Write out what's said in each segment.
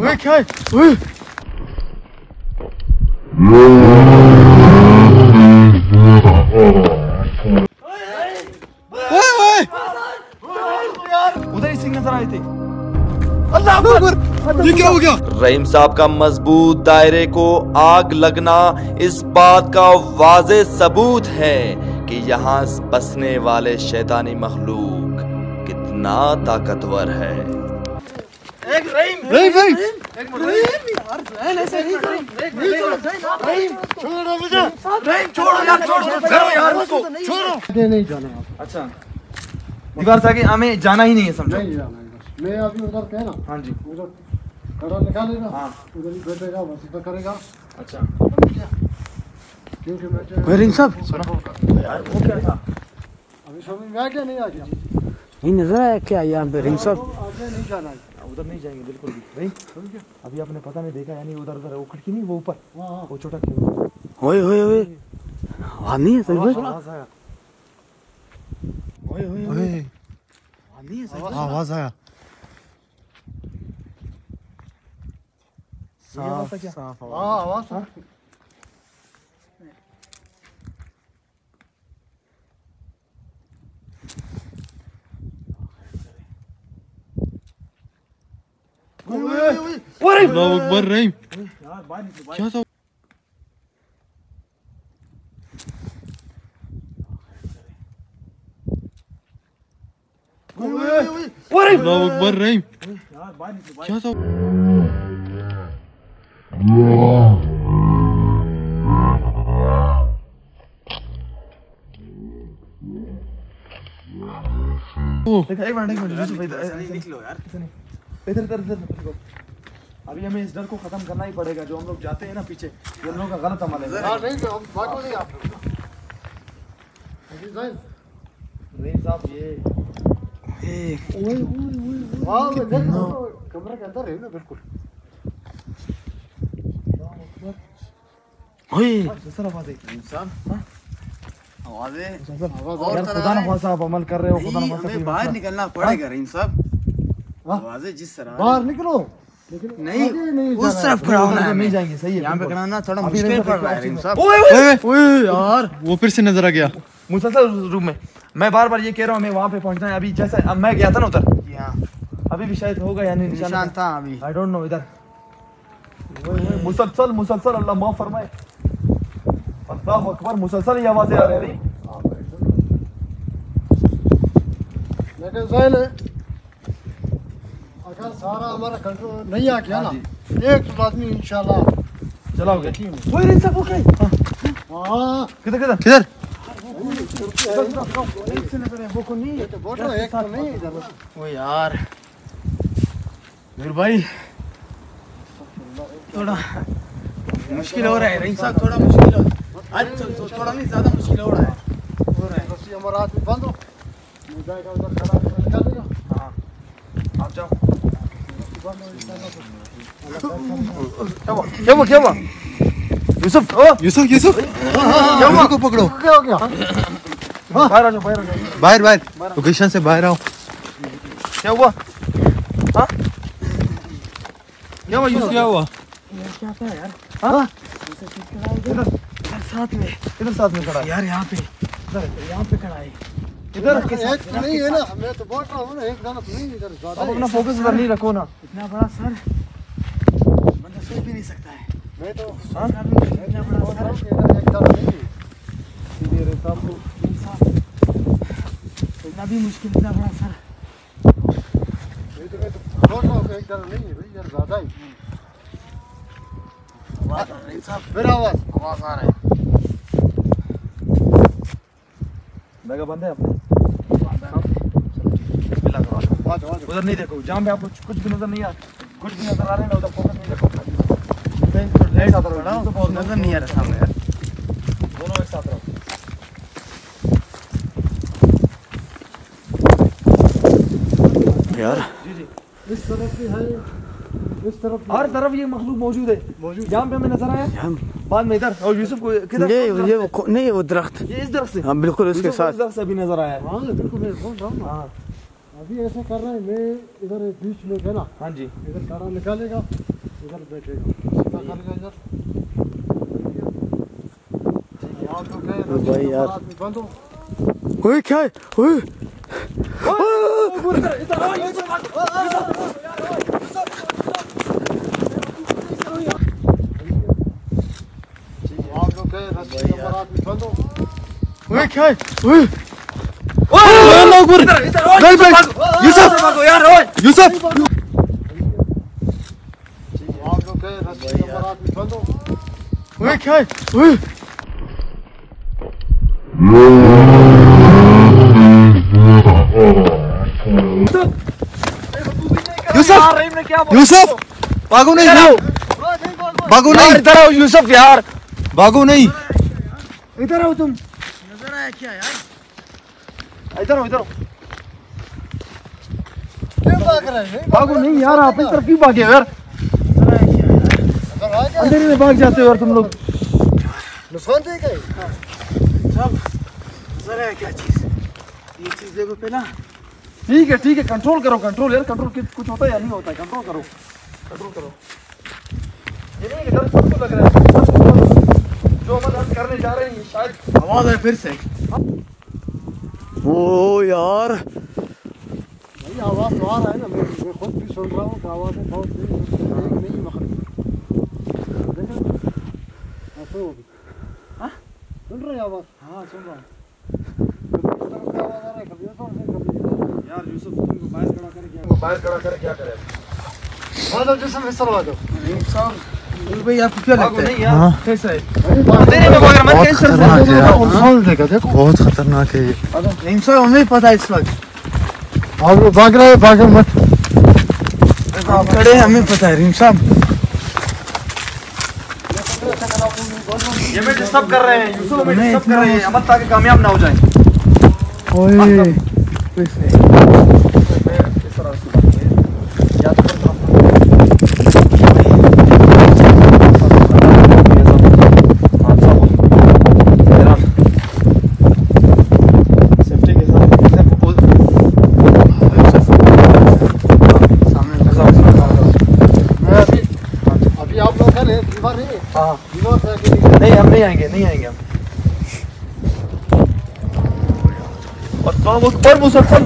ओए क्या है? ओए। उधर ही सिंह नज़र आए थे। ये क्या हो गया? रहीम साहब का मज़बूत दायरे को आग लगना इस बात का वाज सबूत है कि यहाँ बसने वाले शैतानी मखलूक कितना ताकतवर है। एक रहीम। रहीम भाई एक रहीम। यार जैन ऐसे नहीं करो। रहीम छोड़ो मुझे। रहीम छोड़ो यार छोड़ो। करो यार उसको। छोड़ो। नहीं जाना अच्छा। दीवार से आगे हमें जाना ही नहीं है समझो। नहीं जाना मैं अभी उधर कहना हाँ जी। उधर कड़ा निकालेगा हाँ। उधर ही बैठेगा वजीफा करेगा। अच्छा। क्योंकि मैं रहीम साहब यार वो क्या था? अभी समझ में आ गया नहीं आ गया? नहीं नज़र आया क्या यहाँ पे रहीम साहब? आगे नहीं जाना है। उधर नहीं जाएँगे बिल्कुल भी। भाई अभी आपने पता नहीं देखा यानी उधर उधर वो खिड़की नहीं वो ऊपर। हाँ हाँ। वो छोटा क्यों ओए ओए ओए। हाँ नहीं है सही भाई आवाज़ आया। ओए ओए ओए। आवाज़ है सही आवाज़ आया। साफ़ साफ़ आवाज़। आवाज़। अकबर रहीम। क्या था? अल्लाह अकबर रहीम। क्या था? एक मिनट एक मिनट निकलो यार। इधर इधर इधर देखो। अभी हमें इस डर को खत्म करना ही पड़ेगा जो हम लोग जाते हैं ना पीछे ये लोगों का गलत अमल है। हाँ रहीम साहब ये हाँ हूँ, कमरे के अंदर है ना बिल्कुल। आवाज़ है आवाज़ें। यार खुदा ना खासा आप अमल कर रहे हो खुदा ना नहीं, खासा बाहर निकलना पड़ेगा रहीम साहब? आवाज़ें जिस तरह बाहर निकलो। नहीं नहीं उस तरफ़ खड़ा होना है नहीं हमें। जाएँगे सही है यहाँ पे बिल्कुल। खड़ा होना थोड़ा अभी मुश्किल पड़ रहा है ओए ओए यार। वो फिर से नज़र आ गया। मुसलसल रूम में। मैं बार बार ये कह रहा हूँ वहाँ पे पहुँचना है। अभी जैसे अब मैं गया था ना उधर। अभी भी शायद होगा या नहीं निशान था अभी। आई डोंट नो इधर। मुसलसल मुसलसल अल्लाह माफ़ फरमाए। अल्लाह अकबर मुसलसल ये आवाज़ें आ रही हैं है सारा हमारा कंट्रोल नहीं आ गया ना। एक तो आदमी इंशाल्लाह चलाओगे? ओए रहीम साहब ओके हाँ। किधर किधर? किधर? वो नहीं है नहीं यार। नूर भाई। थोड़ा मुश्किल हो रहा है रहीम साहब थोड़ा मुश्किल हो आज तो- तो थोड़ा नहीं ज़्यादा मुश्किल हो रहा है। हो रहा है। हमारा आदमी बंद हो मैं जाएगा उधर खड़ा होकर निकालेगा हाँ आप जाओ क्या हुआ क्या हुआ क्या हुआ यूसुफ ओ यूसुफ यूसुफ यूसुफ को पकड़ो क्या हो गया बाहर आ जाओ बाहर आ जाओ बाहर बाहर लोकेशन से बाहर आओ क्या हुआ हाँ क्या हुआ यूसुफ क्या हुआ? क्या था यार हाँ इधर साथ में इधर साथ में खड़ा यार यहाँ पे। यहाँ पे खड़ा है। इधर एक तो नहीं है ना मैं तो बोल रहा हूँ ना एक दाना तो नहीं इधर ज़्यादा अपना फोकस नहीं रखो ना। इतना बड़ा सर बंदा सोच भी नहीं सकता है। मैं तो हाँ? इतना बड़ा सर रहा हूँ कि इधर एक दाना नहीं सीधे रे साहब इतना भी मुश्किल इतना बड़ा सर। मैं तो मैं तो बोल रहा हूँ एक दाना नहीं है भाई यार ज़्यादा ही आवाज़ आ रही है साहब। मेरा आवाज़। आवाज़ आ रहा है। जगह बंद है अपनी बिस्मिल्लाह करो आवाज़ आवाज़ उधर नहीं देखो जहाँ पे आपको कुछ भी नज़र नहीं आ कुछ भी नज़र आ रहा है उधर फोकस नहीं रहो नज़र नहीं आ रहा सामने यार। दोनों एक साथ रहो। यार। जी जी। इस तरफ़ भी है इस तरफ़ हर तरफ़ ये मखलूक मौजूद है। मौजूद यहाँ पे हमें नज़र आया बाद में इधर। और यूसुफ को किधर ये नहीं वो दरख्त। ये इस दरख्त से। हाँ बिल्कुल उसके साथ इस दरख्त से भी नज़र आया। है बिल्कुल मैं बोल रहा हूँ ना हाँ। अभी ऐसे कर रहे हैं मैं इधर बीच में थे ना? हाँ जी। इधर काड़ा निकालेगा इधर बैठेगा। सीधा करेगा इधर। आप तो भाई यार। बंद हो। ओए क्या है? ओए। आप तो कहे रस्सी नंबर आदमी बंद हो। ओए क्या है? ओए ओए अल्लाह अकबर नहीं भाई यूसुफ यूसुफ तो हो यूसुफ भागो नहीं भागो नहीं इधर आओ यूसुफ यार भागो नहीं इधर आओ तुम नज़र आया क्या यार इधर आओ इधर आओ। क्यों भाग रहे हैं? भागो नहीं यार आप इस तरफ़ क्यों भागे यार? अंधेरे में भाग जाते हो यार तुम लोग। नुकसान दे गए। नज़र आया क्या चीज़? ये चीज़ देखो पहला। ठीक है ठीक है कंट्रोल करो कंट्रोल यार कंट्रोल कुछ होता है या नहीं होता है? कंट्रोल करो कंट्रोल करो। ये नहीं कि डर सबको लग रहा है। जो हम हम करने जा रहे हैं शायद आवाज़ है फिर से। ओ यार। भाई आवाज़ तो आ रहा है ना मैं मैं खुद भी सुन रहा हूँ आवाज़ें बहुत नहीं मखर देखो ऐसे हो हाँ? सुन रहे आवाज़? हाँ सुन रहा हूँ। है? इधर यार यूसुफ तुमको बाहर खड़ा कर क्या बाहर खड़ा कर क्या करे? आ जाओ जिसम इस तरफ़ आ जाओ भाई आपको क्या लगता है? हाँ। कैसा है? बहुत में मैं खतरनाक है यार। बहुत खतरनाक है ये। इंसान हमें पता है इस वक्त आप लोग भाग रहे हैं भागे मत। खड़े हमें पता है रीम साहब। ये मैं डिस्टर्ब कर रहे हैं यूसुफ हमें डिस्टर्ब कर रहे हैं। हम ताकि कामयाब ना हो जाए। ओए मैं अभी अभी आप लोग कह रहे हैं। नहीं। हाँ हम नहीं आएँगे नहीं आएँगे हम। और तो और मुसलसल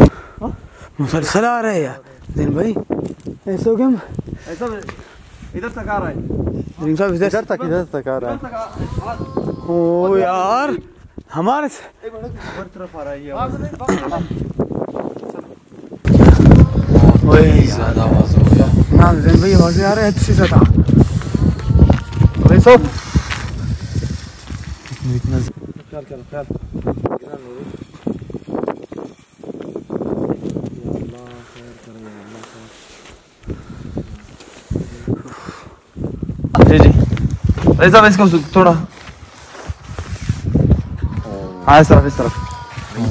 मुसलसल आ रहे यार दिन भाई। ऐसे हो गया हम? ऐसा इधर तक आ रहा है। रिंग साहब इधर तक इधर तक आ रहा है। ओ यार हमारे तरफ़ आ रहा है ये ज़्यादा आवाज़ हो गया ना भाई आवाज़ आ रहा है अच्छी ज़्यादा अरे सब इतना ख्याल करो ख्याल जी जी। अरे साहब इसको थोड़ा। हाँ इस तरफ़ इस तरफ़।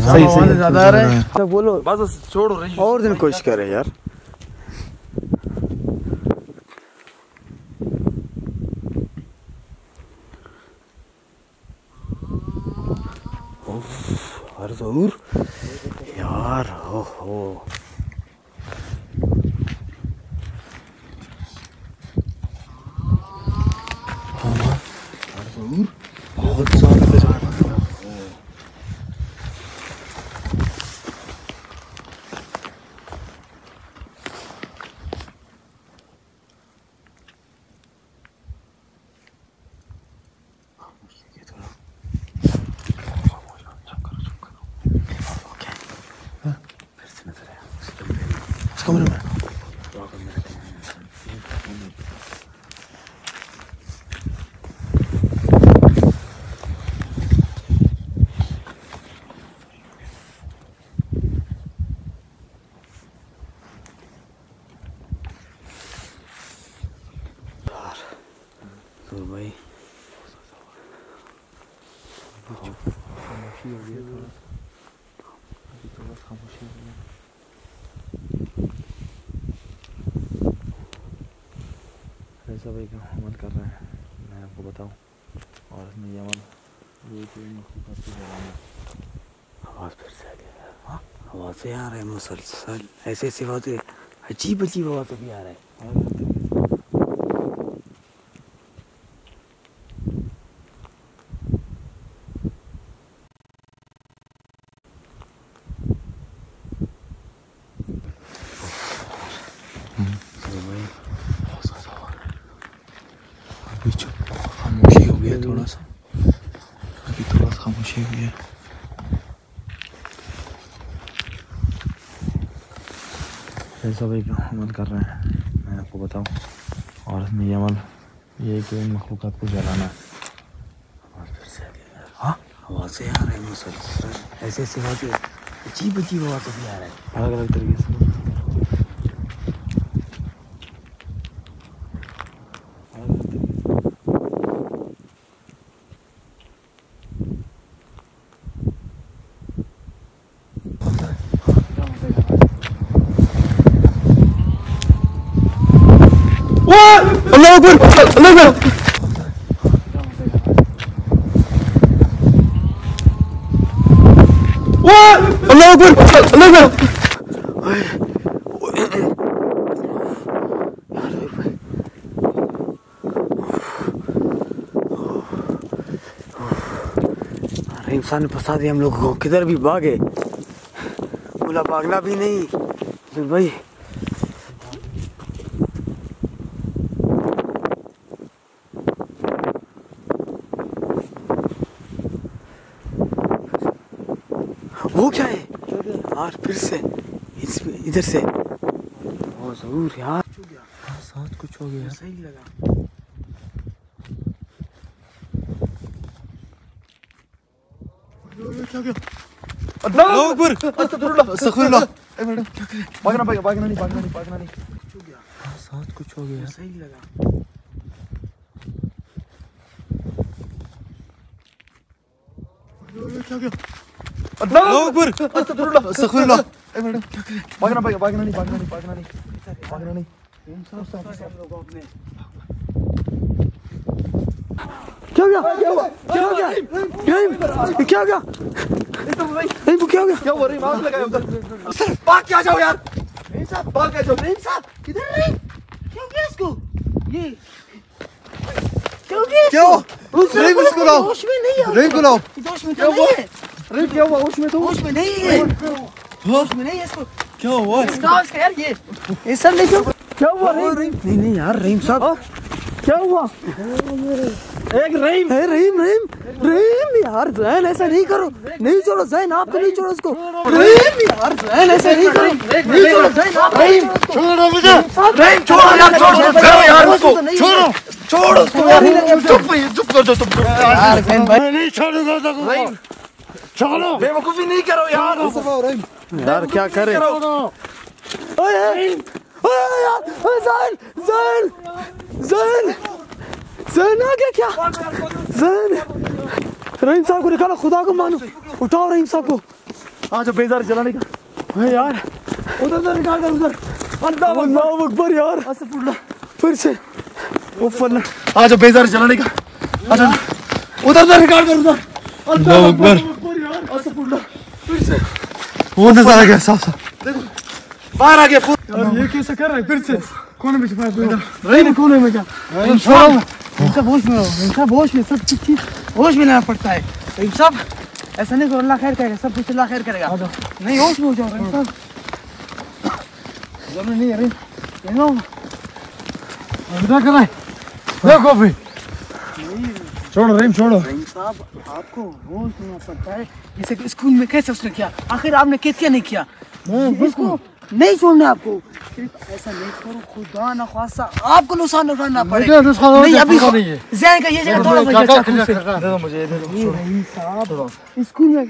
सही सही। ज़्यादा आ रहा है। बोलो। बस बस छोड़ो और दिन कोशिश करे यार उफ, हर ज़रूर यार हो हो बहुत ज़्यादा इस कमरे में तो भाई ऐसा भाई का अमल कर रहे हैं मैं आपको बताऊँ और इसमें ये अमल वो कोई मखलूक़ात की जगह में आवाज़ फिर से आ गया हाँ? आवाज़ें आ रहे है मुसलसल। ऐसे ऐसी आवाज़ें अजीब अजीब आवाज़ें अभी आ रहे हैं अभी चुप खामोशी हो गया थोड़ा सा अभी थोड़ा सा खामोशी हो गया ये सब एक अमल कर रहे हैं। मैं आपको बताऊँ और इसमें ये अमल ये कि इन मखलूक़ात को जलाना। है फिर से हाँ? आवाज़ें आ रही हैं ऐसे ऐसे आवाज़ें अजीब अजीब आवाज़ें भी आ रहे हैं। अलग अलग तरीके से। अल्लाह अकबर अल्लाह अकबर अल्लाह अकबर अल्लाह अकबर इंसान ने फंसा दिया हम लोग को। किधर भी भागे? बोला, भागना भी नहीं। भाई वो क्या है? यार फिर से। इस इधर से। ज़रूर यार। साथ कुछ हो गया। सही लगा। अल्लाह अकबर। अस्तगफिरुल्लाह। अस्तगफिरुल्लाह ए मैडम भागना भागना भागना नहीं भागना नहीं भागना नहीं। साथ कुछ हो गया। सही लगा। अल्लाह अकबर अस्तगफिरुल्लाह अस्तगफिरुल्लाह भागना भागना भागना नहीं भागना नहीं भागना नहीं भागना नहीं क्या हो गया क्या हुआ क्या हो गया रहीम क्या हो गया रहीम को क्या हो गया क्या हुआ रहीम आग लगाया उधर सर भाग के आ जाओ यार रहीम साहब भाग के आ जाओ रहीम साहब किधर रहीम क्या हो गया इसको ये क्या हो गया क्या हुआ? इसको रहीम, इसको लाओ। होश में नहीं है रहीम को तो नहीं है क्या हुआ होश में तो होश में नहीं है होश में नहीं है इसको क्या हुआ इसका इसका यार ये ये सर ले क्यों क्या हुआ रहीम नहीं नहीं यार रहीम साहब क्या हुआ एक रहीम है रहीम रहीम रहीम यार जैन ऐसा नहीं करो नहीं छोड़ो जैन आपको नहीं छोड़ो इसको रहीम यार जैन ऐसा नहीं करो नहीं छोड़ो जैन आप रहीम छोड़ो मुझे रहीम छोड़ो यार छोड़ो छोड़ो यार उसको छोड़ो छोड़ो उसको यार चुप चुप कर दो तुम यार जैन भाई नहीं छोड़ूँगा छोड़ो बेवकूफ़ी नहीं करो यार। यार क्या करे? जैन जैन जैन जैन आ गया क्या? जैन रहीम साहब को निकालो खुदा को मानो। उठाओ रहीम साहब को। आज बेजार जलाने का। यार उधर उधर निकाल दो उधर। अल्लाह अल्लाह अकबर यार। फिर से। आज बेजार जलाने का। उधर उधर निकाल दो उधर। अल्लाह अकबर। से वो नज़र आ गया साफ़ साफ़ बाहर आ गया यार ये कैसे कर रहे हैं फिर से कोने में छुपा है रहीम कोने में क्या छोड़ो सब होश में सब होश में सब कुछ चीज़ होश में लेना पड़ता है साहब ऐसा नहीं करो अल्लाह खैर करेगा सब कुछ अल्लाह खैर करेगा नहीं होश में हो जाओ साहब ज़रूरी नहीं है है देखो भाई छोड़ो रहीम छोड़ो साहब आपको होश में पड़ता है। जैसे स्कूल में कैसे उसने किया? आखिर आपने कैद क्या नहीं किया? इसको नहीं छोड़ना आपको। सिर्फ़ ऐसा नहीं करो खुदा न खासा आपको नुकसान उठाना पड़ेगा। नहीं अभी जहन का ये जगह थोड़ा मुझे दो ये साहब स्कूल में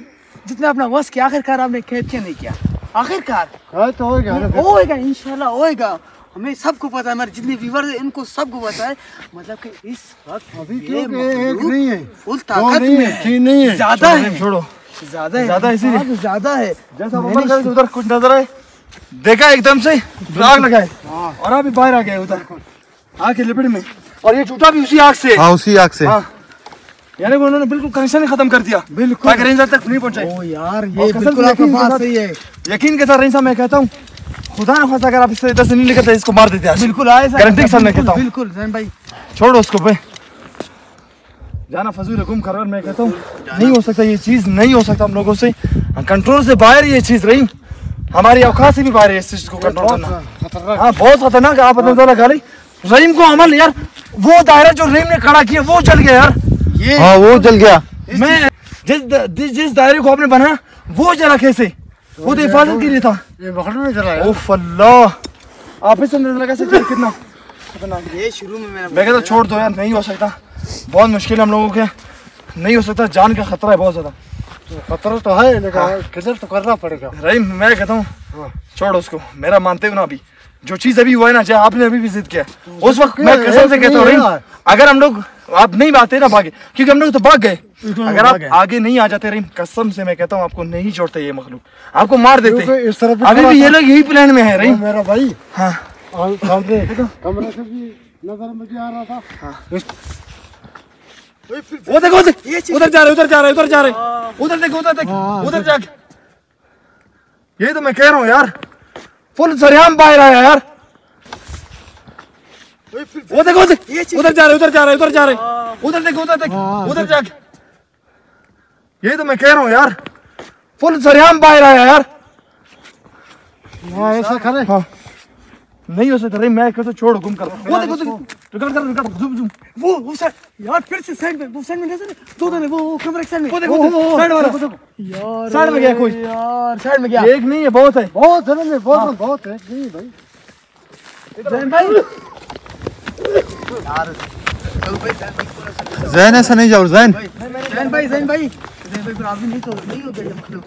जितना अपना वस किया आखिरकार आपने कैद क्या नहीं किया। आखिरकार? तो हो गया होएगा इंशाल्लाह होएगा। हमें सबको पता है हमारे जितने व्यूवर है इनको सबको पता है। मतलब कि इस वक्त अभी ये एक नहीं है। फुल ताकत में है है नहीं है। ज़्यादा है। छोड़ो। ज़्यादा है। ज़्यादा है इसीलिए। हाँ, तो ज़्यादा है। जैसा उधर कुछ नज़र आए देखा एकदम से आग लगाए और अभी बाहर आ गए उधर आग के लिपट में। और ये जूता भी उसी आग से। हाँ उसी आग से। हाँ। यानी कि उन्होंने बिल्कुल कनेक्शन ही खत्म कर दिया। बिल्कुल। ताकि रेंजर तक नहीं पहुँचे ओ यार ये बिल्कुल से आपका बात सही है। यकीन के साथ रेंज मैं कहता हूँ खुदा ना खासा अगर आप इससे इधर से नहीं निकलते इसको मार देते आज बिल्कुल आए सर। गारंटी के साथ मैं कहता हूँ। बिल्कुल जैन भाई। छोड़ो उसको पे जाना फजूल हुकुम कर मैं कहता हूँ नहीं हो सकता ये चीज़ नहीं हो सकता हम लोगों से। कंट्रोल से बाहर ये चीज़ रही। हमारी औकात से भी बाहर है इस चीज़ को कंट्रोल करना। हाँ बहुत खतरनाक आप गाली रहीम को अमल यार वो दायरा जो रहीम ने खड़ा किया वो जल गया यार। ये हाँ वो जल गया। मैं जिस जिस जिस दायरे को आपने बनाया वो जला कैसे? वो तो हिफाजत के लिए था। ये बकड़ में चला ओफ अल्लाह। आप इस अंदर लगा से हैं कितना। खतरनाक ये शुरू में मैंने मैं कहता हूँ छोड़ दो यार नहीं हो सकता। बहुत मुश्किल है हम लोगों के। नहीं हो सकता जान का खतरा है बहुत ज़्यादा। खतरा तो है लेकिन किधर तो करना पड़ेगा? रही मैं कहता हूँ छोड़ उसको। मेरा मानते हो ना अभी। जो चीज़ अभी हुआ है ना चाहे आपने अभी भी जिद किया उस वक्त मैं कसम से कहता हूँ अगर हम लोग आप नहीं बाते ना भागे क्योंकि हम लोग तो भाग गए। अगर आप आगे नहीं आ जाते रहीम कसम से मैं कहता हूँ आपको नहीं छोड़ते ये मखलूक। आपको मार देते इस तरफ़ अभी भी ये लोग यही प्लान में है रहीम। मेरा भाई हाँ। कमरे से भी नज़र मुझे आ रहा था। वो देखो उधर उधर जा रहे उधर जा रहे उधर जा रहे। उधर देखो उधर देखो उधर जाके। ये तो मैं कह रहा हूँ यार फुल सरेआम बाहर आया यार। वो देखो उधर उधर जा रहे उधर जा रहे उधर जा रहे। उधर देखो उधर देखो उधर। जाके। ये तो मैं कह रहा हूँ यार फुल सरेआम बाहर आया यार। हाँ ऐसा करे। हाँ। नहीं हो सकता। मैं कैसे छोड़ गुम कर। वो देखो देखो। रिकॉर्ड कर रिकॉर्ड जूम जूम। वो वो साइड यार फिर से साइड में वो साइड में नज़र दो दो ने वो वो कमरे साइड में। वो देखो साइड वाला। यार साइड में गया कोई। यार साइड में गया। एक नहीं है बहुत है। बहुत है ना बहुत बहुत है। नहीं भाई। जैन भाई। यार जैन ऐसा नहीं जाओ जैन। जैन भाई जैन भाई। जैन भाई फिर भी नहीं तो नहीं होते ये मखलूक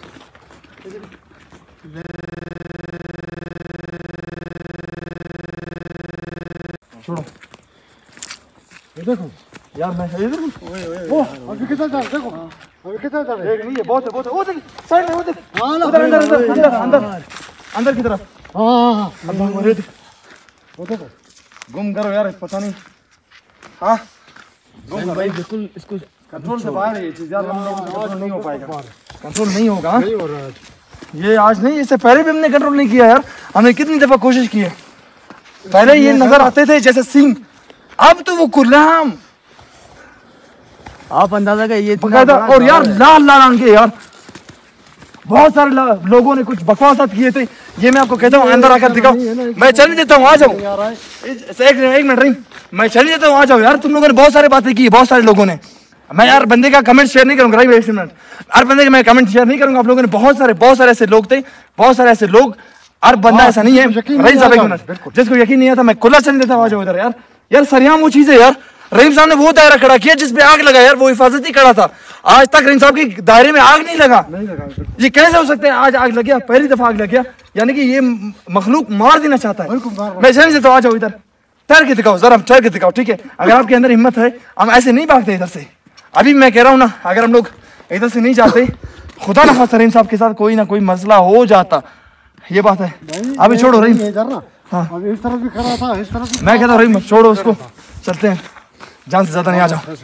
छोड़ो। ये देखो यार मैं ये देखो। ओए वो अभी कितना जा देखो अभी कितना जा एक नहीं है बहुत है बहुत है। वो देख साइड में वो देख। हाँ उधर अंदर अंदर अंदर अंदर अंदर की तरफ़। हाँ हाँ अल्लाह मरे दे वो देखो। गुम करो यार पता नहीं। हाँ। जैन भाई बिल्कुल इसको कंट्रोल से बाहर है ये चीज़ यार हम लोगों को कंट्रोल नहीं हो पाएगा। कंट्रोल नहीं होगा। हाँ? नहीं हो रहा ये आज नहीं इससे पहले भी हमने कंट्रोल नहीं किया यार। हमने कितनी दफ़ा कोशिश की है। पहले ये नज़र आते थे जैसे सिंह। अब तो वो गुलाम। आप अंदाज़ा इतना बकायदा और यार। लाल लाल आंखे यार। बहुत सारे लोगों ने कुछ बकवासात किए थे। ये मैं आपको कहता हूँ अंदर आकर दिखाओ। मैं चल देता हूँ आ जाओ। एक एक मिनट रही मैं चल देता हूँ आ जाओ। यार तुम लोगों ने बहुत सारी बातें की बहुत सारे लोगों ने। मैं यार बंदे का कमेंट शेयर नहीं करूँगा। एक मिनट। हर बंदे का मैं कमेंट शेयर नहीं करूँगा। आप लोगों ने बहुत सारे बहुत सारे ऐसे लोग थे। बहुत सारे ऐसे लोग हर बंदा ऐसा नहीं है। रही साहब एक मिनट। जिसको यकीन नहीं आता मैं खुला चल देता हूँ आ जाओ इधर यार। यार सरियाम वो चीज़ है यार। रहीम साहब ने वो दायरा खड़ा किया जिसपे आग लगा यार वो हिफाजती खड़ा था। आज तक रहीम साहब के दायरे में आग नहीं लगा। ये कैसे हो सकता है? आज आग लग गया पहली दफ़ा आग लग गया। यानी कि ये मखलूक मार देना चाहता है। मैं समझ से तो आ जाओ इधर। ठहर के दिखाओ जरा ठहर के दिखाओ ठीक है? अगर आपके अंदर हिम्मत है हम ऐसे नहीं भागते इधर से। अभी मैं कह रहा हूँ ना अगर हम लोग इधर से नहीं जाते खुदा ना खास रहीम साहब के साथ कोई ना कोई मसला हो जाता। ये बात है। अभी छोड़ो रही हाँ। इस तरफ़ भी खड़ा था इस तरफ़ मैं कहता हूँ रही छोड़ो उसको। चलते हैं। जान से ज़्यादा नहीं आ जाओ।